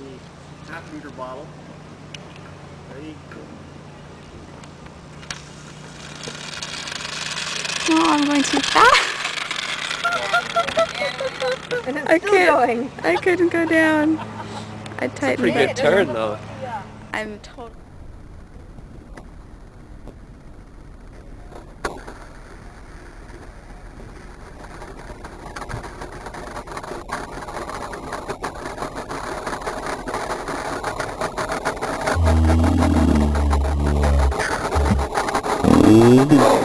the half liter bottle. Ready? Oh, I'm going too fast. And it's I still can't. going. I couldn't go down. I tightened Pretty it. good turn though. I'm total. Mm-hmm.